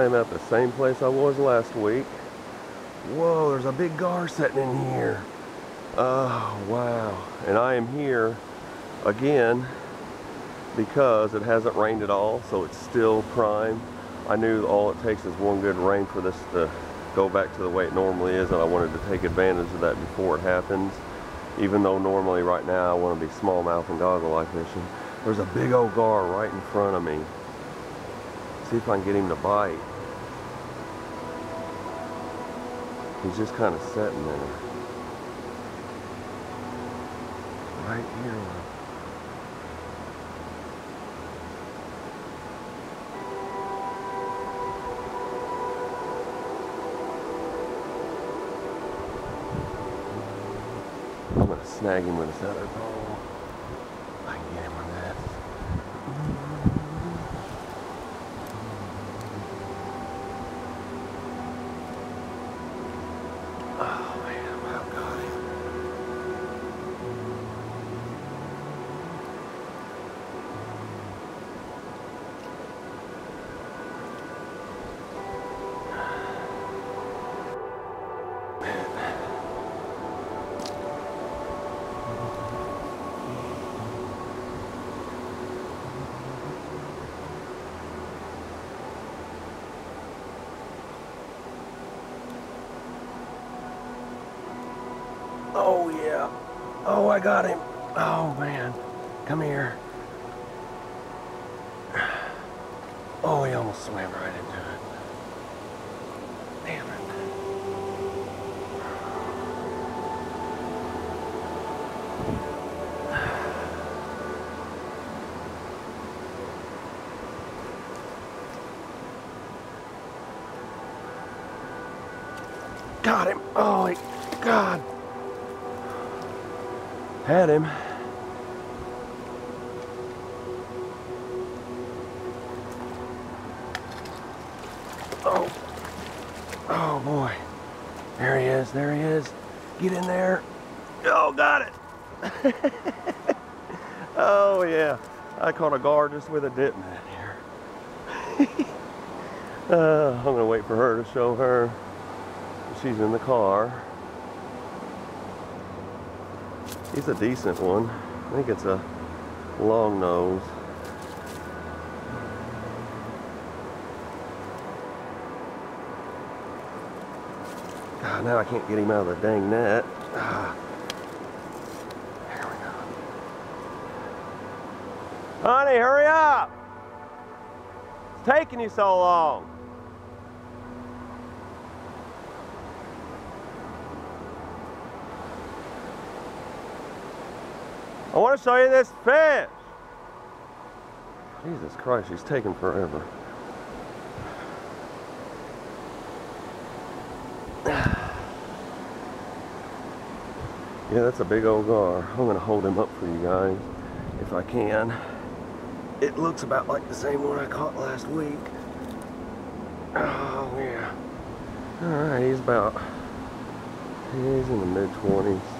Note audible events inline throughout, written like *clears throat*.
I'm at the same place I was last week. Whoa, there's a big gar sitting in here. Oh, wow. And I am here again because it hasn't rained at all, so it's still prime. I knew all it takes is one good rain for this to go back to the way it normally is, and I wanted to take advantage of that before it happens. Even though normally right now I want to be smallmouth and goggle eye fishing. There's a big old gar right in front of me. See if I can get him to bite. He's just kind of sitting there. Right here. I'm gonna snag him with this other pole. Oh, I got him. Oh man. Come here. Oh, he almost swam right into it. Damn it. Got him. Oh, God. Had him. Oh. Oh boy. There he is. There he is. Get in there. Oh, got it. *laughs* oh yeah. I caught a gar just with a dip net here. *laughs* uh, I'm gonna wait for her to show her. She's in the car. He's a decent one. I think it's a long nose. God, now I can't get him out of the dang net. Ah. Here we go. Honey, hurry up! It's taking you so long. I want to show you this fish. Jesus Christ, he's taking forever. Yeah, that's a big old gar. I'm going to hold him up for you guys if I can. It looks about like the same one I caught last week. Oh, yeah. Alright, he's about, he's in the mid-20s.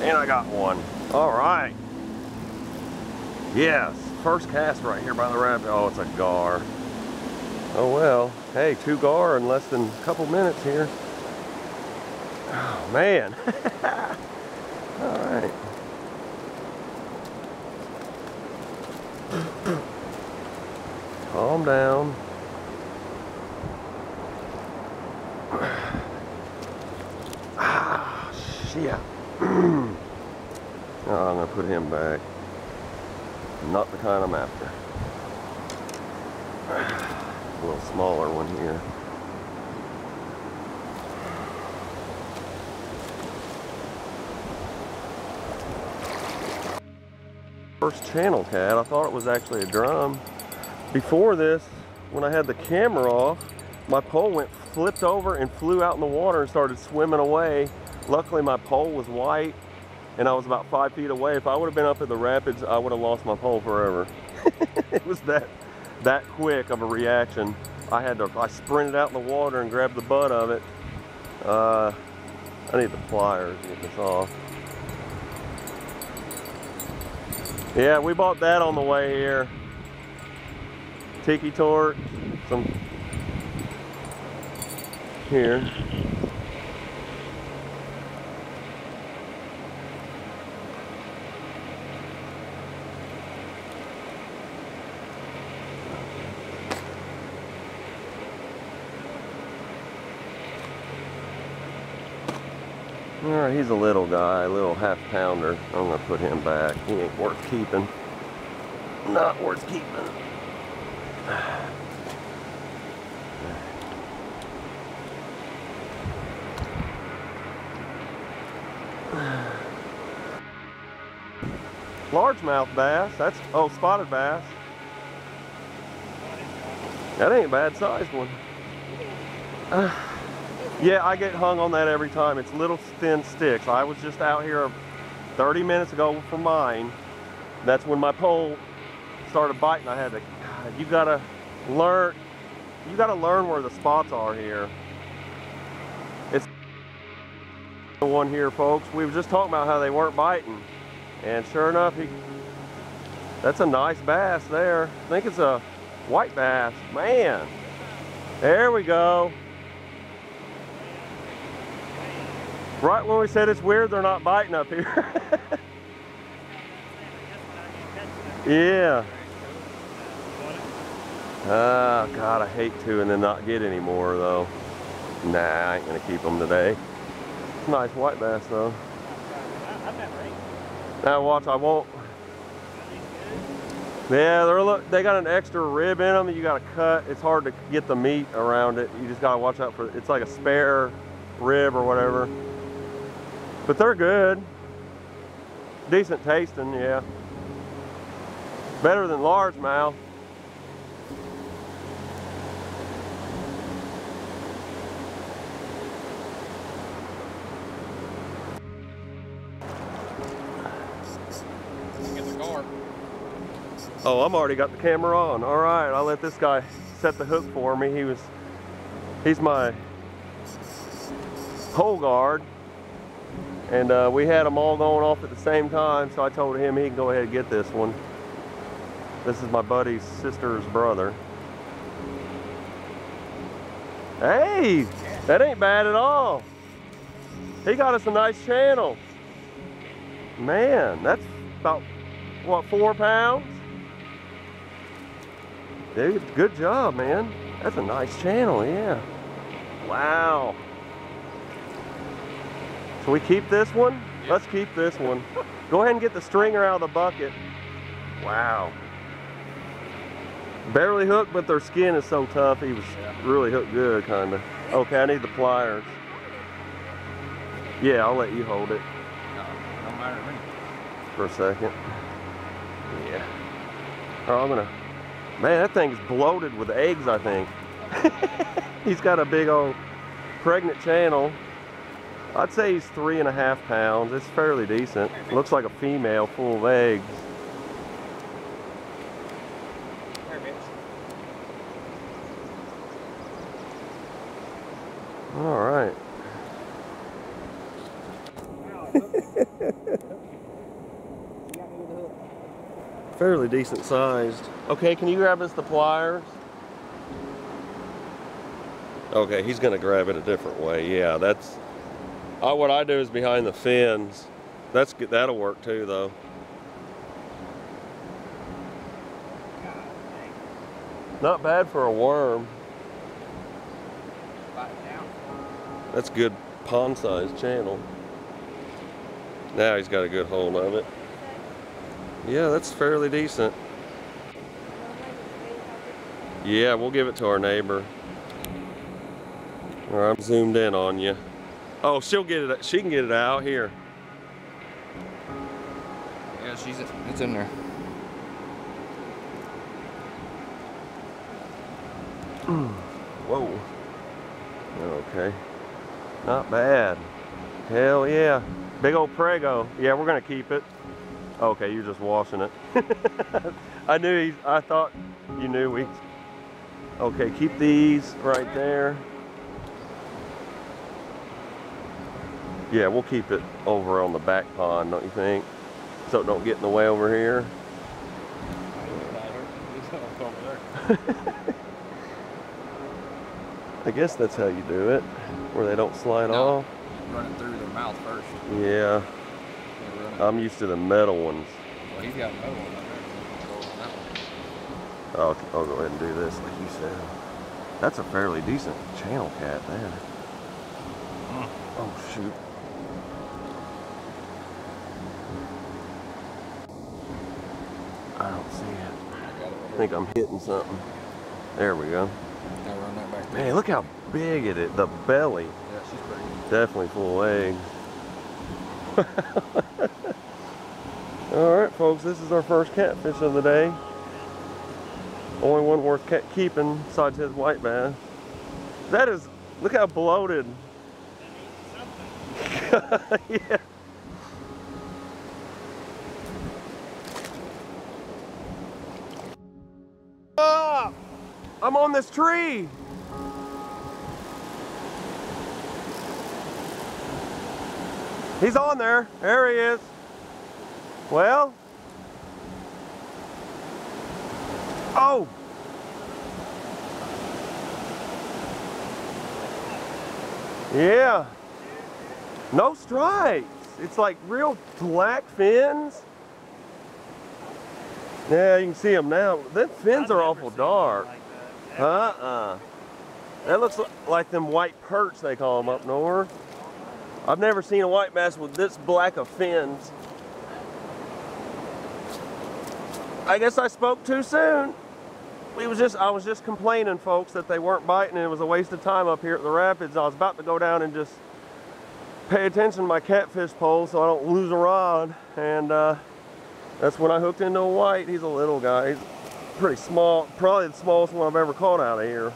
And I got one. All right. Yes, first cast right here by the rabbit. Oh, it's a gar. Oh well. Hey, two gar in less than a couple minutes here. Oh man. *laughs* All right. Calm down. Ah, shit. oh, I'm gonna put him back. Not the kind I'm after. A little smaller one here. First channel cat, I thought it was actually a drum. Before this, when I had the camera off, my pole went flipped over and flew out in the water and started swimming away. Luckily my pole was white and I was about five feet away. If I would have been up in the rapids, I would have lost my pole forever. *laughs* it was that that quick of a reaction. I had to, I sprinted out in the water and grabbed the butt of it. Uh, I need the pliers to get this off. Yeah, we bought that on the way here. Tiki torch, some here. He's a little guy, a little half pounder. I'm gonna put him back. He ain't worth keeping. Not worth keeping. Largemouth bass. That's oh spotted bass. That ain't a bad sized one. Uh, yeah, I get hung on that every time. It's little thin sticks. I was just out here 30 minutes ago for mine. That's when my pole started biting. I had to, God, you gotta learn, you gotta learn where the spots are here. It's the one here, folks. We were just talking about how they weren't biting. And sure enough, he, that's a nice bass there. I think it's a white bass. Man, there we go. Right when we said it's weird, they're not biting up here. *laughs* yeah. Oh, God, I hate to and then not get any more, though. Nah, I ain't going to keep them today. Nice white bass, though. Now watch, I won't. Yeah, they're look. they got an extra rib in them you got to cut. It's hard to get the meat around it. You just got to watch out for It's like a spare rib or whatever. But they're good. Decent tasting, yeah. Better than largemouth. Oh, I'm already got the camera on. All right, I'll let this guy set the hook for me. He was, he's my hole guard. And uh, we had them all going off at the same time, so I told him he can go ahead and get this one. This is my buddy's sister's brother. Hey, that ain't bad at all. He got us a nice channel. Man, that's about, what, four pounds? Dude, good job, man. That's a nice channel, yeah. Wow. Can we keep this one? Let's keep this one. Go ahead and get the stringer out of the bucket. Wow. Barely hooked, but their skin is so tough. He was really hooked good, kind of. Okay, I need the pliers. Yeah, I'll let you hold it. No, matter to me. For a second. Yeah. Oh, I'm gonna. Man, that thing's bloated with eggs, I think. *laughs* He's got a big old pregnant channel. I'd say he's three and a half pounds. It's fairly decent. Looks like a female full of eggs. All right. fairly decent sized. Okay, can you grab us the pliers? Okay, he's gonna grab it a different way. Yeah, that's uh, what I do is behind the fins. That's good. That'll work too, though. Not bad for a worm. That's good pond-sized channel. Now he's got a good hold of it. Yeah, that's fairly decent. Yeah, we'll give it to our neighbor. All right, I'm zoomed in on you. Oh, she'll get it. She can get it out here. Yeah, she's. It's in there. *clears throat* Whoa. Okay. Not bad. Hell yeah. Big old Prego. Yeah, we're gonna keep it. Okay, you're just washing it. *laughs* I knew he. I thought You knew we. Okay, keep these right there. Yeah, we'll keep it over on the back pond, don't you think? So it don't get in the way over here. *laughs* I guess that's how you do it, where they don't slide No. off. Run it through their mouth first. Yeah, Yeah, run it- I'm used to the metal ones. well, he's got another one there. Go on that one. I'll, I'll go ahead and do this like you said. That's a fairly decent channel cat there. Mm. Oh shoot. I don't see it. I got it I right here. Think I'm hitting something. There we go. Now run that back there. Man, look how big it is. The belly. Yeah, she's pretty. Definitely full of eggs. *laughs* Alright folks, this is our first catfish of the day. Only one worth keeping besides his white bass. That is, look how bloated. *laughs* yeah. I'm on this tree. He's on there. There he is. Well. Oh. Yeah. No stripes. It's like real black fins. Yeah, you can see them now. Them fins are awful dark. Uh-uh. That looks like them white perch they call them up north. I've never seen a white bass with this black of fins. I guess I spoke too soon. We was just I was just complaining, folks, that they weren't biting and it was a waste of time up here at the rapids. I was about to go down and just pay attention to my catfish pole so I don't lose a rod. And uh, that's when I hooked into a white. He's a little guy. He's pretty small, probably the smallest one I've ever caught out of here.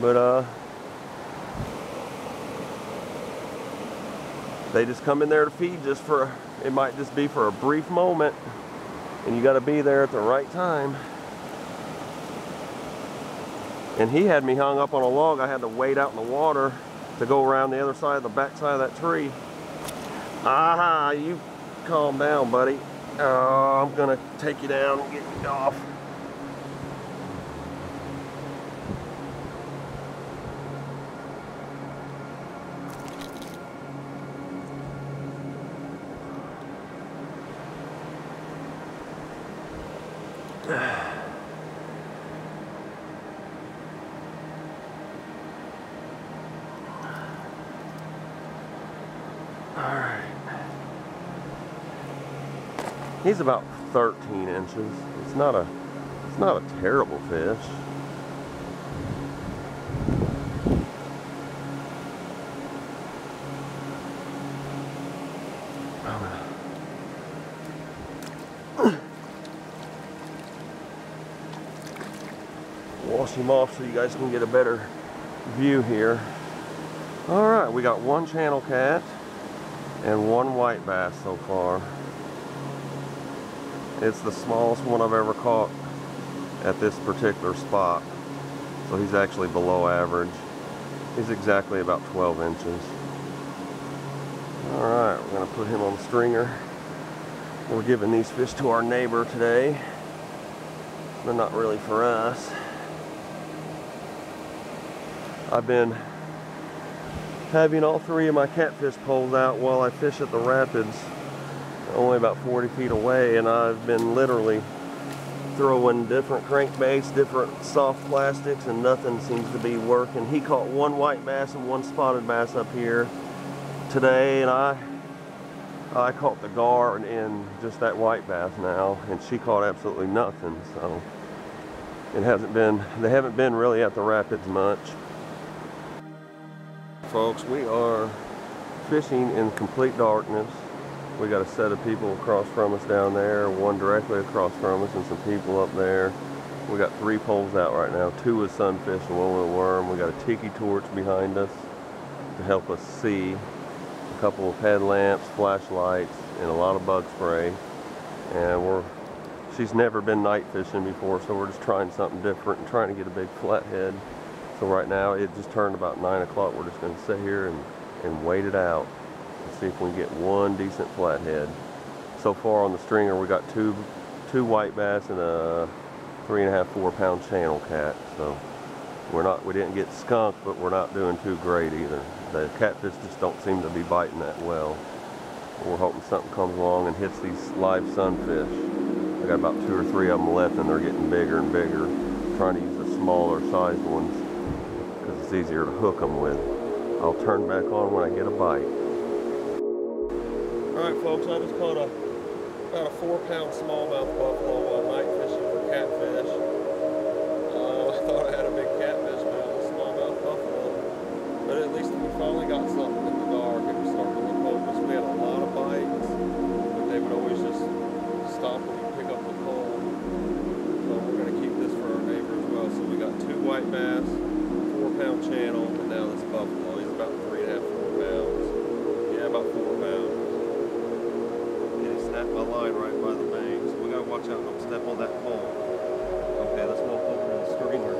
But uh, they just come in there to feed just for it might just be for a brief moment and you got to be there at the right time. And he had me hung up on a log. I had to wade out in the water to go around the other side of the back side of that tree. Aha you calm down buddy oh, I'm gonna take you down and get you off He's about 13 inches. It's not a, it's not a terrible fish. *clears throat* Wash him off so you guys can get a better view here. All right, we got one channel cat and one white bass so far. It's the smallest one I've ever caught at this particular spot. So he's actually below average. He's exactly about 12 inches. All right, we're gonna put him on the stringer. We're giving these fish to our neighbor today. They're not really for us. I've been having all three of my catfish poles out while I fish at the rapids only about 40 feet away and I've been literally throwing different crankbaits, different soft plastics and nothing seems to be working. He caught one white bass and one spotted bass up here today and I I caught the gar and, just that white bass now and she caught absolutely nothing so it hasn't been they haven't been really at the rapids much folks we are fishing in complete darkness we got a set of people across from us down there one directly across from us and some people up there we got three poles out right now two with sunfish and one with worm we got a tiki torch behind us to help us see a couple of headlamps flashlights and a lot of bug spray and we're she's never been night fishing before, so we're just trying something different and trying to get a big flathead. So right now it just turned about nine o'clock. We're just going to sit here and, and wait it out and see if we can get one decent flathead. So far on the stringer, we got two two white bass and a three and a half, four pound channel cat. So we're not, we didn't get skunk, but we're not doing too great either. The catfish just don't seem to be biting that well. We're hoping something comes along and hits these live sunfish. I got about two or three of them left and they're getting bigger and bigger. trying to use the smaller sized ones because it's easier to hook them with. I'll turn back on when I get a bite. All right, folks, I just caught a about a four pound smallmouth buffalo while night watch out don't step on that pole. Okay, let's walk over to the stringer.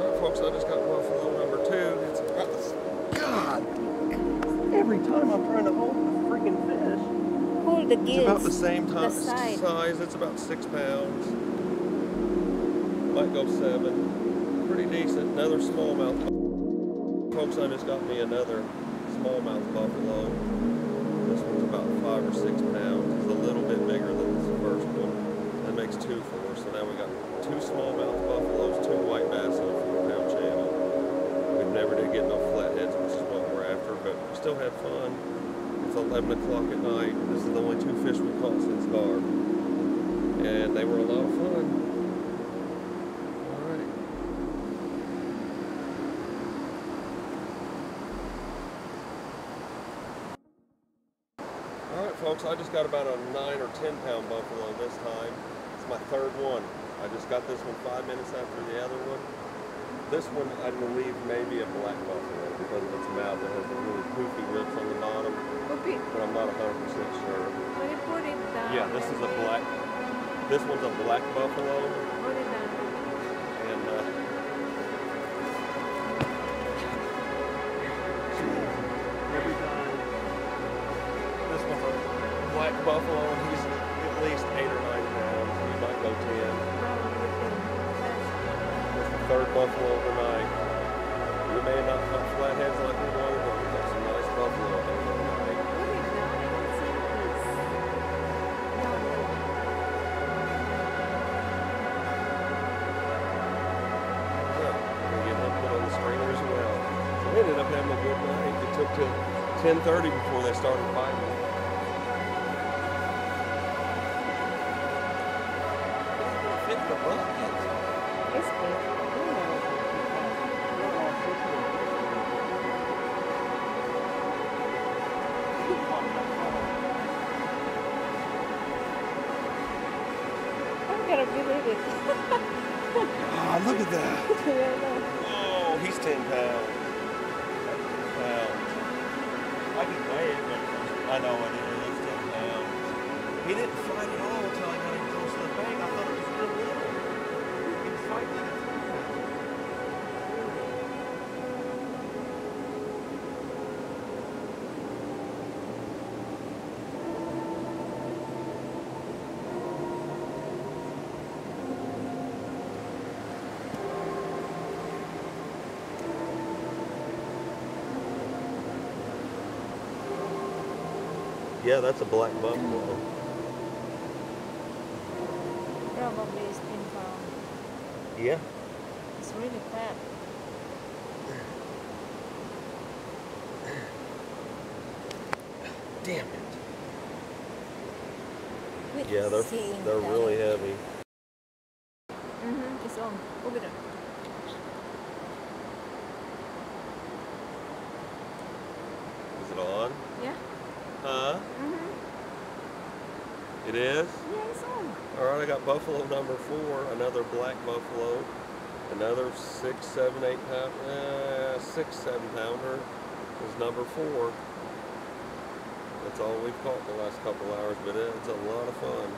Alright folks, I just got buffalo number two. It's about this. God! Every time I'm trying to hold the freaking fish. Pull the It's about the same the time, side. size. It's about six pounds. Might go seven. Pretty decent. Another smallmouth. Buffalo. Folks, I just got me another smallmouth buffalo. This one's about five or six pounds. It's a little bit bigger than this first one. That makes two for us. So now we got two smallmouth buffaloes, two white bass, and a four pound channel. We never did get no flatheads, which is what we're after, but we still had fun. It's 11 o'clock at night. This is the only two fish we caught since dark. And they were a lot of fun. Alright. Alright folks, I just got about a 9 or 10 pound buffalo this time. It's my third one. I just got this one five minutes after the other one. This one I believe may be a black buffalo because of its mouth. It has the really poofy lips on the bottom, Put but I'm not 100% sure. put it down? Yeah, this is a black. This one's a black buffalo, third buffalo of the. We may not caught flatheads like we wanted, but we got some nice buffalo at the end of the night. Put it down. I don't see this. No, no. Yeah, we get him put on the stringer as well. So we ended up having a good night. It took till 10:30 before they started fighting. Fit the bucket. It's big. I'm gonna believe it. Ah, look at that. Oh, he's 10 pounds. I can weigh it, but I know it is 10 pounds. He didn't fight at all until I got him close to the bank. I thought it was real little. He was Yeah, that's a black buffalo. Probably it's 10 pounds. Yeah. It's really fat. Damn it. With Yeah, they're they're that. really heavy. Mm-hmm. It's on. Look at it. Is it on? Yeah. Huh? Mm-hmm. It is? Yeah, it's on. All right, I got buffalo number four, another black buffalo, another six, seven, eight pound, uh, six, seven pounder is number four. That's all we've caught the last couple hours, but it's a lot of fun.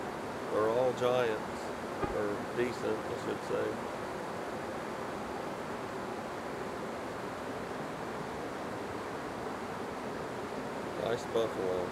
They're all giants, or decent, I should say. Nice buffalo.